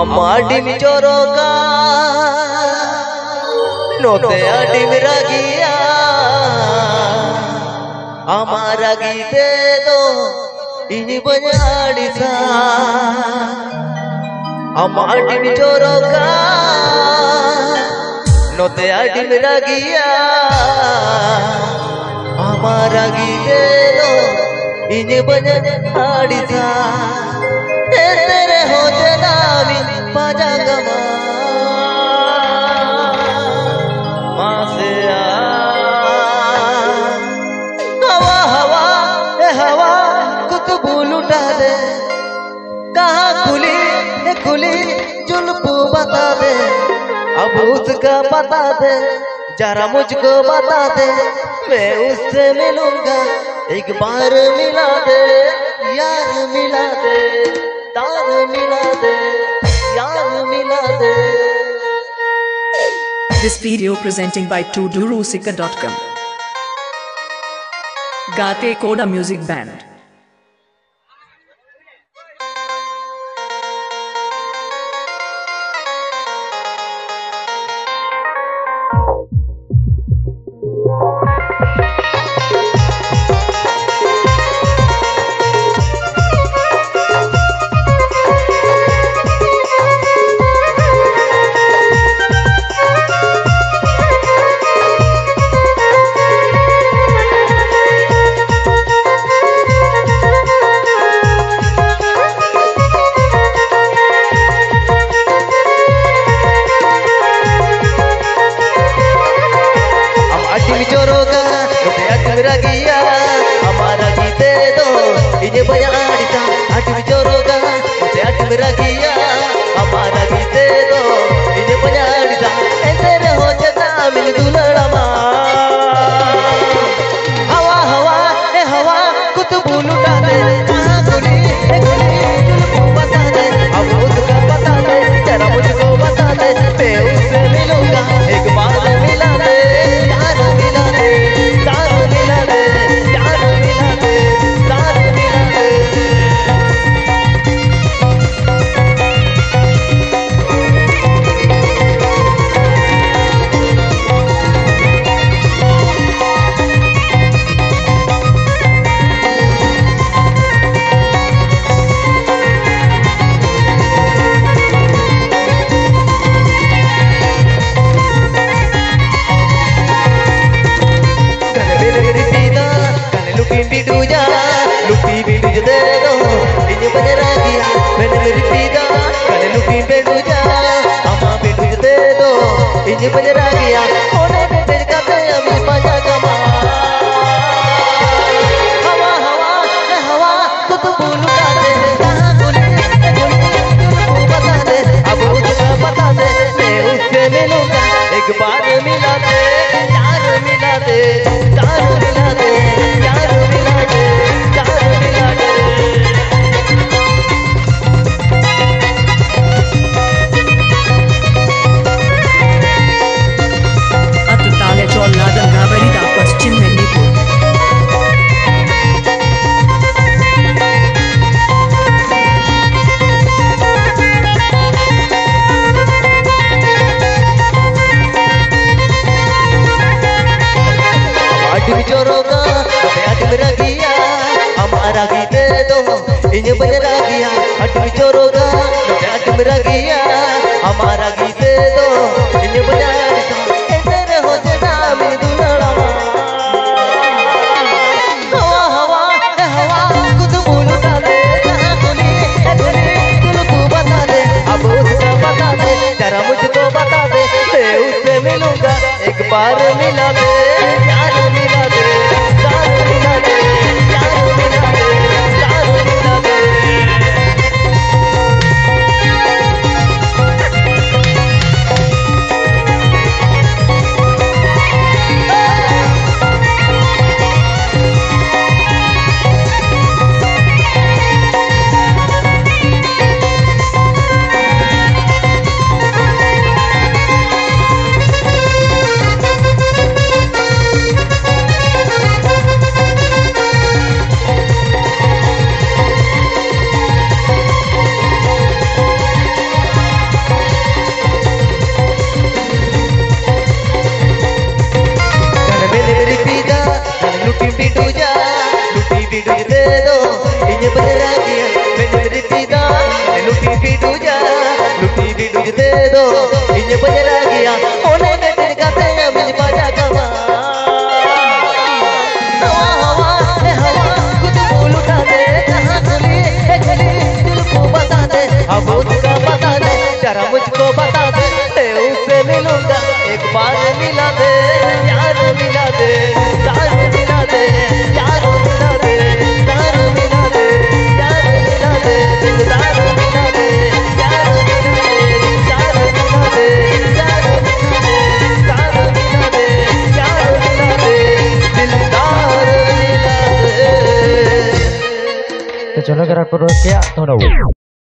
আমার ডিম চরকা নতেয়া ডিম রাগিয়া, আমার রাগিতে দো ইনি বজাড়িসা আমার ডিম চরকা নতেয়া ডিম রাগিয়া, আমার রাগিতে দো ᱤᱧ ᱵᱟᱹᱧ ᱟᱹᱲᱤᱥᱟ ᱛᱮᱛᱮ ᱨᱮᱦᱚᱸ ᱡᱟᱱᱟᱢᱤᱧ ᱯᱟᱸᱡᱟ ᱠᱟᱢᱟ ᱢᱟᱥᱮᱭᱟ हवा हवा, ए हवा लुटा दे। कहाँ खुली, ए खुली बता दे। अब उसका बता दे, जरा मुझको बता दे। मैं उससे मिलूँगा एक बार मिला दे यार मिला दे तार मिला दे यार मिला दे This video presenting by tudurusika.com Gate Koda Music Band. रगिया हमारा गीते दो इन्हें बयाड़ता अटिम चोरोगा रुपे अटिम bajaragia. One दे कहाँ खुली ए खुली तुमको बता दे, अब उसका बता दे, जरा मुझको बता दे उससे मिलूँगा, एक बार मिला दे ਬਰਰਾ ਗਿਆ ਮੈਨੂੰ ਤੇਰੀ ਪੀਦਾ ਮੈਨੂੰ ਪੀ ਪੀ ਦੂਜਾ ਲੁੱਟੀ ਵੀ ਦੂਜ ਦੇ ਦੋ ਇੰਜ ਬਰਰਾ ਗਿਆ ਉਹਨੇ Croacia, Tonobu.